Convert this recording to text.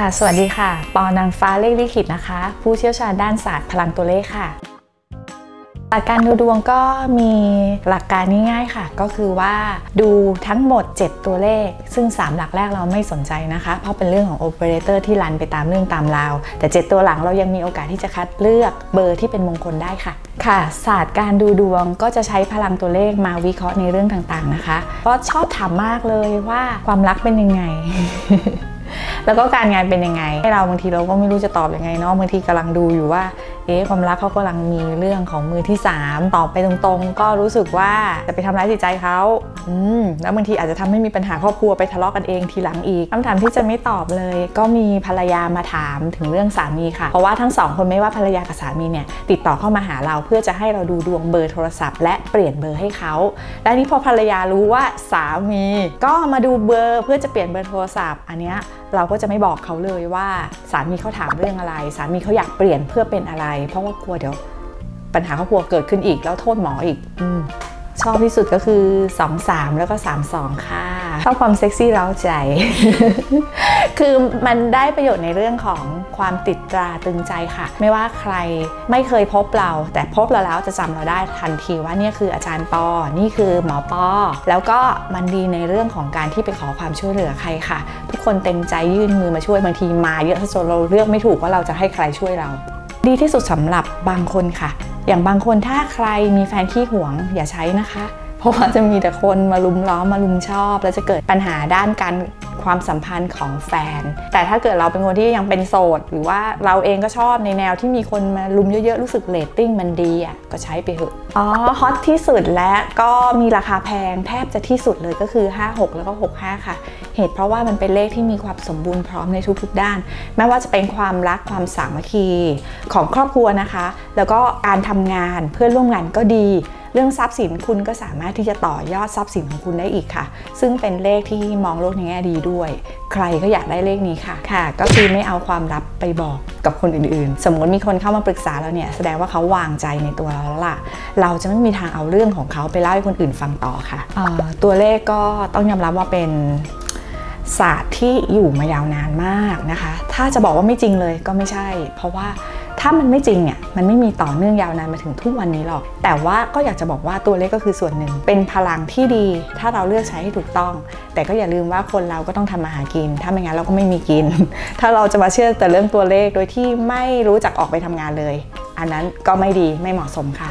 ค่ะ สวัสดีค่ะ ปอนางฟ้าเลขลิขิตนะคะ ผู้เชี่ยวชาญด้านศาสตร์พลังตัวเลขค่ะ หลักการดูดวงก็มีหลักการง่ายๆค่ะ ก็คือว่าดูทั้งหมด 7 ตัวเลข ซึ่ง 3 หลักแรกเราไม่สนใจนะคะ เพราะเป็นเรื่องของโอเปอเรเตอร์ที่รันไปตามเรื่องตามราว แต่ 7 ตัวหลังเรายังมีโอกาสที่จะคัดเลือกเบอร์ที่เป็นมงคลได้ค่ะค่ะ ศาสตร์การดูดวงก็จะใช้พลังตัวเลขมาวิเคราะห์ในเรื่องต่างๆนะคะ ก็ชอบถามมากเลยว่าความรักเป็นยังไง แล้วก็การงานเป็นยังไง ให้เราบางทีเราก็ไม่รู้จะตอบยังไงเนาะบางทีกำลังดูอยู่ว่าเอ๊ะความรักเขากำลังมีเรื่องของมือที่ 3 ตอบไปตรงๆ ก็รู้สึกว่าจะไปทำร้ายจิตใจเขาอืมแล้วบางทีอาจจะทำให้มีปัญหาครอบครัวไปทะเลาะกันเองทีหลังอีกคำถามที่จะไม่ตอบเลย ก็มีภรรยามาถามถึงเรื่องสามีค่ะ เพราะว่าทั้งสองคนไม่ว่าภรรยากับสามีเนี่ยติดต่อเข้ามาหาเราเพื่อจะให้เราดูดวงเบอร์โทรศัพท์ และเปลี่ยนเบอร์ให้เขา และนี่พอภรรยารู้ว่าสามี ก็มาดูเบอร์เพื่อจะเปลี่ยนเบอร์โทรศัพท์ อันเนี้ย เราก็จะไม่บอกเขาเลยว่าสามีเขาถามเรื่องอะไร สามีเขาอยากเปลี่ยนเพื่อเป็นอะไร เพราะว่ากลัวเดี๋ยว ปัญหาครอบครัวเกิดขึ้นอีกแล้วโทษหมออีกอ ชอบที่สุดก็คือ 2 3 แล้วก็ 3 2 ค่ะ ชอบความเซ็กซี่เร้าใจ คือมันได้ประโยชน์ในเรื่องของความติดตราตึงใจค่ะ ไม่ว่าใครไม่เคยพบเรา แต่พบเราแล้วจะจำเราได้ทันทีว่านี่คืออาจารย์ปอ นี่คือหมอปอ แล้วก็มันดีในเรื่องของการที่ไปขอความช่วยเหลือใครค่ะ ทุกคนเต็มใจยื่นมือมาช่วยบางทีมาเยอะจนเราเลือกไม่ถูกว่าเราจะให้ใครช่วยเรา ดีที่สุดสำหรับบางคนค่ะ อย่างบางคนถ้าใครมีแฟนขี้หวงอย่าใช้นะคะ เพราะว่าจะมีแต่คนมาลุมล้อมมาลุมชอบ แล้วจะเกิดปัญหาด้านการความสัมพันธ์ของแฟน แต่ถ้าเกิดเราเป็นคนที่ยังเป็นโสด หรือว่าเราเองก็ชอบในแนวที่มีคนมาลุมเยอะๆ รู้สึกเรตติ้งมันดีอะก็ใช้ไปเถอะ อ๋อฮอตที่สุดและก็มีราคาแพงแทบจะที่สุดเลยก็คือ 56 แล้วก็ 65 ค่ะ เหตุเพราะว่ามันเป็นเลขที่มีความสมบูรณ์พร้อมในทุกๆด้าน ไม่ว่าจะเป็นความรักความสามัคคีของครอบครัวนะคะ แล้วก็การทำงานเพื่อนร่วมงานก็ดี เรื่องทรัพย์สินคุณก็สามารถที่จะต่อยอดทรัพย์สินของคุณได้อีกค่ะ ซึ่งเป็นเลขที่มองโลกในแง่ดีด้วย ใครก็อยากได้เลขนี้ค่ะค่ะ ก็คือไม่เอาความลับไปบอกกับคนอื่นๆ สมมติมีคนเข้ามาปรึกษาเราเนี่ยแสดงว่าเขาวางใจในตัวเราแล้วล่ะ เราจะไม่มีทางเอาเรื่องของเขาไปเล่าให้คนอื่นฟังต่อค่ะ ตัวเลขก็ต้องยอมรับว่าเป็น ศาสตร์ที่อยู่มายาวนานมากนะคะ ถ้าจะบอกว่าไม่จริงเลยก็ไม่ใช่ เพราะว่าถ้ามันไม่จริงเนี่ยมันไม่มีต่อเนื่องยาวนานมาถึงทุกวันนี้หรอก แต่ว่าก็อยากจะบอกว่าตัวเลขก็คือส่วนหนึ่ง เป็นพลังที่ดี ถ้าเราเลือกใช้ให้ถูกต้อง แต่ก็อย่าลืมว่าคนเราก็ต้องทำมาหากิน ถ้าไม่งั้นเราก็ไม่มีกิน ถ้าเราจะมาเชื่อแต่เรื่องตัวเลขโดยที่ไม่รู้จักออกไปทำงานเลย อันนั้นก็ไม่ดีไม่เหมาะสมค่ะ